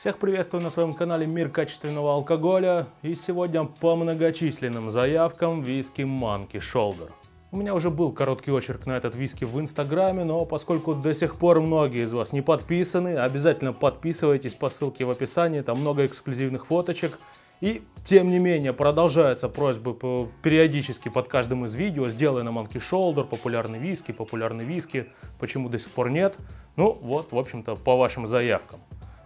Всех приветствую на своем канале Мир качественного алкоголя и сегодня по многочисленным заявкам виски Monkey Shoulder. У меня уже был короткий очерк на этот виски в инстаграме, но поскольку до сих пор многие из вас не подписаны, обязательно подписывайтесь по ссылке в описании, там много эксклюзивных фоточек. И тем не менее продолжаются просьбы периодически под каждым из видео, сделай на Monkey Shoulder, популярный виски, популярный виски, почему до сих пор нет. Ну вот, в общем-то, по вашим заявкам.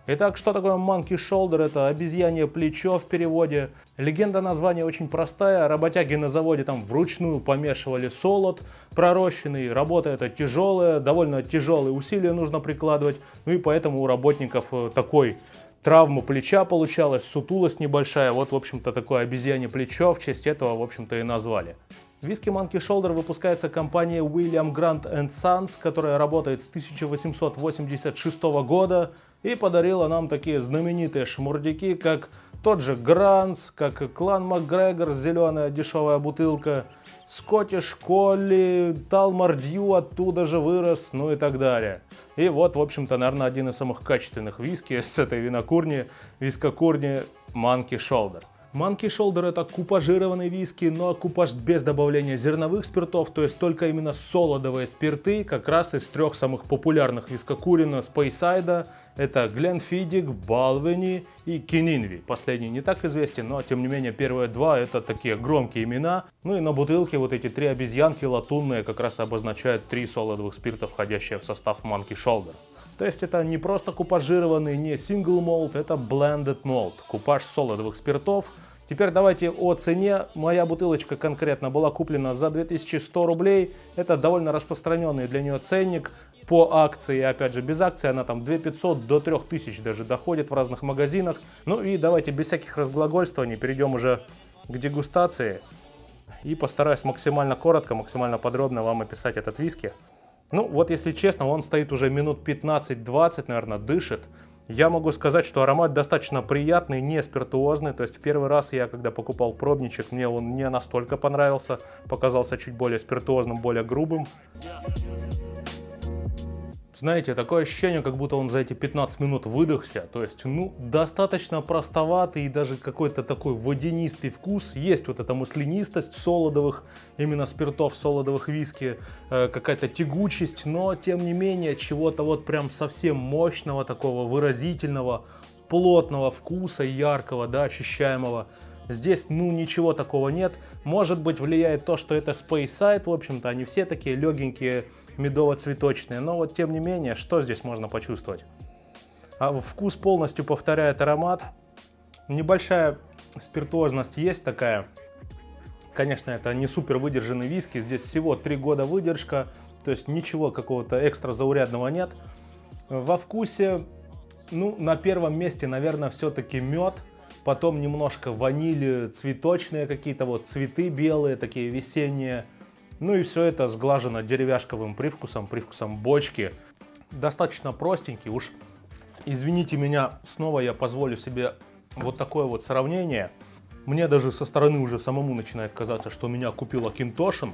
Итак, что такое Monkey Shoulder? Это обезьянье плечо в переводе. Легенда названия очень простая. Работяги на заводе там вручную помешивали солод пророщенный. Работа это тяжелая, довольно тяжелые усилия нужно прикладывать. Ну и поэтому у работников э, такой травма плеча получалась, сутулость небольшая. Вот, в общем-то, такое обезьянье плечо в честь этого, в общем-то, и назвали. Виски Monkey Shoulder выпускается компанией William Grant Sons, которая работает с 1886 года и подарила нам такие знаменитые шмурдяки, как тот же Гранс, как Клан Макгрегор, зеленая дешевая бутылка, Скоттиш Колли, Талмар Дью оттуда же вырос, ну и так далее. И вот, в общем-то, наверное, один из самых качественных виски с этой винокурни, вискокурни Monkey Shoulder. Monkey Shoulder это купажированный виски, но купаж без добавления зерновых спиртов, то есть только именно солодовые спирты, как раз из трех самых популярных вискокурина Спейсайда. Это Гленфидик, Балвени и Кининви. Последний не так известен, но тем не менее первые два это такие громкие имена. Ну и на бутылке вот эти три обезьянки латунные как раз обозначают три солодовых спирта, входящие в состав Monkey Shoulder. То есть это не просто купажированный, не single malt, это blended malt, купаж солодовых спиртов. Теперь давайте о цене. Моя бутылочка конкретно была куплена за 2100 рублей. Это довольно распространенный для нее ценник по акции. Опять же, без акции она там 2500 до 3000 даже доходит в разных магазинах. Ну и давайте без всяких разглагольствований перейдем уже к дегустации. И постараюсь максимально коротко, максимально подробно вам описать этот виски. Ну, вот если честно, он стоит уже минут 15-20, наверное, дышит. Я могу сказать, что аромат достаточно приятный, не спиртуозный. То есть в первый раз я, когда покупал пробничек, мне он не настолько понравился. Показался чуть более спиртуозным, более грубым. Знаете, такое ощущение, как будто он за эти 15 минут выдохся. То есть, ну, достаточно простоватый и даже какой-то такой водянистый вкус. Есть вот эта маслянистость солодовых, именно спиртов солодовых виски, э, какая-то тягучесть, но тем не менее чего-то вот прям совсем мощного, такого выразительного, плотного вкуса, яркого, да, ощущаемого. Здесь, ну, ничего такого нет. Может быть, влияет то, что это Space Side, в общем-то, они все такие легенькие, медово-цветочные. Но вот тем не менее, что здесь можно почувствовать? А вкус полностью повторяет аромат. Небольшая спиртуозность есть такая. Конечно, это не супер выдержанный виски. Здесь всего 3 года выдержка. То есть ничего какого-то экстра заурядного нет. Во вкусе, ну, на первом месте, наверное, все-таки мед. Потом немножко ванили, цветочные какие-то вот цветы белые, такие весенние. Ну и все это сглажено деревяшковым привкусом, привкусом бочки. Достаточно простенький, уж извините меня, снова я позволю себе вот такое вот сравнение. Мне даже со стороны уже самому начинает казаться, что меня купил Акинтошин.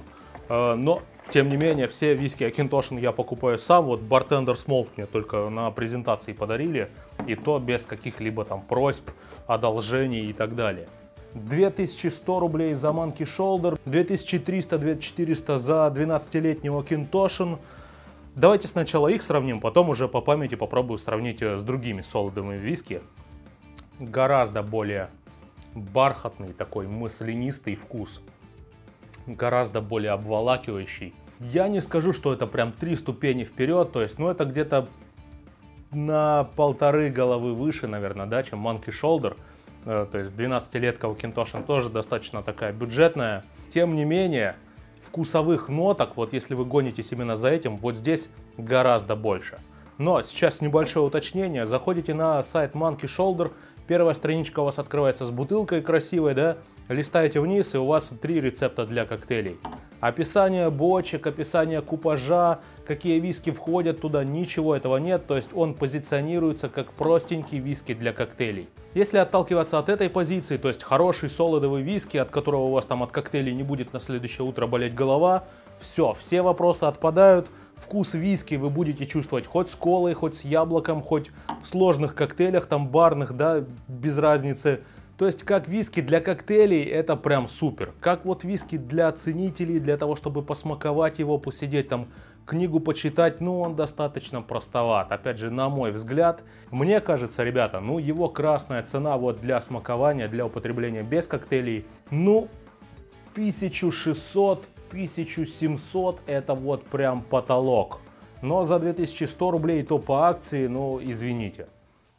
Э, но, тем не менее, все виски Акинтошин я покупаю сам. Вот Bartender Smoke мне только на презентации подарили. И то без каких-либо там просьб, одолжений и так далее. 2100 рублей за Monkey Shoulder, 2300-2400 за 12-летнего Кинтошин. Давайте сначала их сравним, потом уже по памяти попробую сравнить э, с другими солодовыми виски. Гораздо более бархатный такой маслянистый вкус. Гораздо более обволакивающий. Я не скажу, что это прям три ступени вперед, то есть, ну это где-то на полторы головы выше, наверное, да, чем Monkey Shoulder. Э, то есть 12-летка у Кинтошин тоже достаточно такая бюджетная. Тем не менее, вкусовых ноток, вот если вы гонитесь именно за этим, вот здесь гораздо больше. Но сейчас небольшое уточнение. Заходите на сайт Monkey Shoulder, первая страничка у вас открывается с бутылкой красивой, да, листаете вниз, и у вас три рецепта для коктейлей. Описание бочек, описание купажа, какие виски входят туда, ничего этого нет, то есть он позиционируется как простенький виски для коктейлей. Если отталкиваться от этой позиции, то есть хороший солодовый виски, от которого у вас там от коктейлей не будет на следующее утро болеть голова, все, все вопросы отпадают, вкус виски вы будете чувствовать хоть с колой, хоть с яблоком, хоть в сложных коктейлях, там барных, да, без разницы. То есть как виски для коктейлей это прям супер. Как вот виски для ценителей, для того, чтобы посмаковать его, посидеть там, книгу почитать, ну он достаточно простоват. Опять же, на мой взгляд, мне кажется, ребята, ну его красная цена вот для смакования, для употребления без коктейлей, ну 1600-1700 это вот прям потолок. Но за 2100 рублей то по акции, ну извините.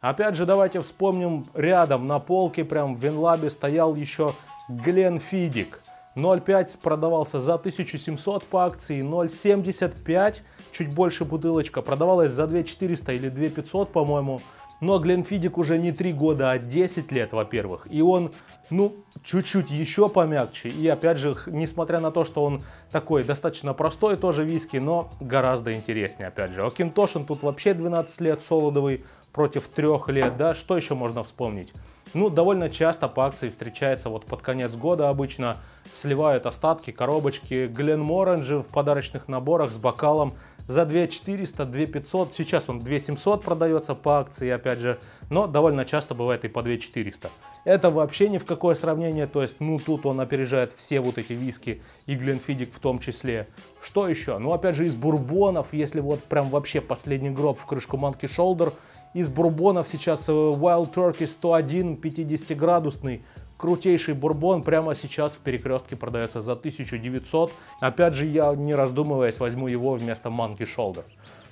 Опять же, давайте вспомним, рядом на полке, прям в Винлабе стоял еще Гленфидик. 0,5 продавался за 1700 по акции, 0,75, чуть больше бутылочка, продавалась за 2400 или 2500, по-моему. Но Гленфидик уже не 3 года, а 10 лет, во-первых. И он, ну, чуть-чуть еще помягче. И опять же, несмотря на то, что он такой достаточно простой тоже виски, но гораздо интереснее, опять же. Окинтошин тут вообще 12 лет солодовый против 3 лет, да. Что еще можно вспомнить? Ну, довольно часто по акции встречается вот под конец года обычно сливают остатки, коробочки Гленморанжи в подарочных наборах с бокалом за 2 400, 2 500. Сейчас он 2 700 продается по акции, опять же, но довольно часто бывает и по 2 400. Это вообще ни в какое сравнение, то есть, ну, тут он опережает все вот эти виски и Гленфидик в том числе. Что еще? Ну, опять же, из бурбонов, если вот прям вообще последний гроб в крышку Monkey Shoulder, из бурбонов сейчас э, Wild Turkey 101 50-градусный, крутейший бурбон прямо сейчас в перекрестке продается за 1900. Опять же, я не раздумываясь возьму его вместо Monkey Shoulder.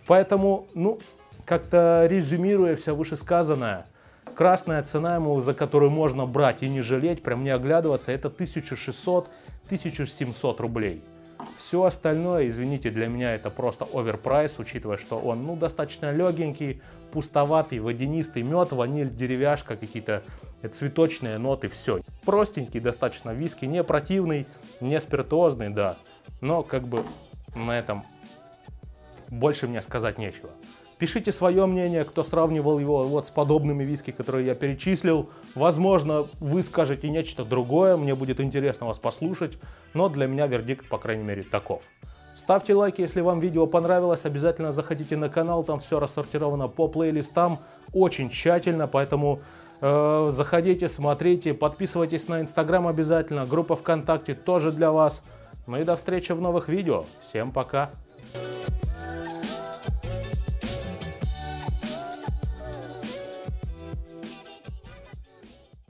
Поэтому, ну, как-то резюмируя все вышесказанное, красная цена ему, за которую можно брать и не жалеть, прям не оглядываться, это 1600-1700 рублей. Все остальное, извините, для меня это просто оверпрайс, учитывая, что он ну, достаточно легенький, пустоватый, водянистый, мед, ваниль, деревяшка, какие-то цветочные ноты, все. Простенький достаточно виски, не противный, не спиртуозный, да, но как бы на этом больше мне сказать нечего. Пишите свое мнение, кто сравнивал его вот с подобными виски, которые я перечислил. Возможно, вы скажете нечто другое, мне будет интересно вас послушать, но для меня вердикт, по крайней мере, таков. Ставьте лайки, если вам видео понравилось, обязательно заходите на канал, там все рассортировано по плейлистам очень тщательно, поэтому э, заходите, смотрите, подписывайтесь на инстаграм обязательно, группа ВКонтакте тоже для вас. Ну и до встречи в новых видео, всем пока!